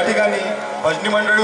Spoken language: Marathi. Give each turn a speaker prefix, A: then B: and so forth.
A: या ठिकाणी भजनी मंडळी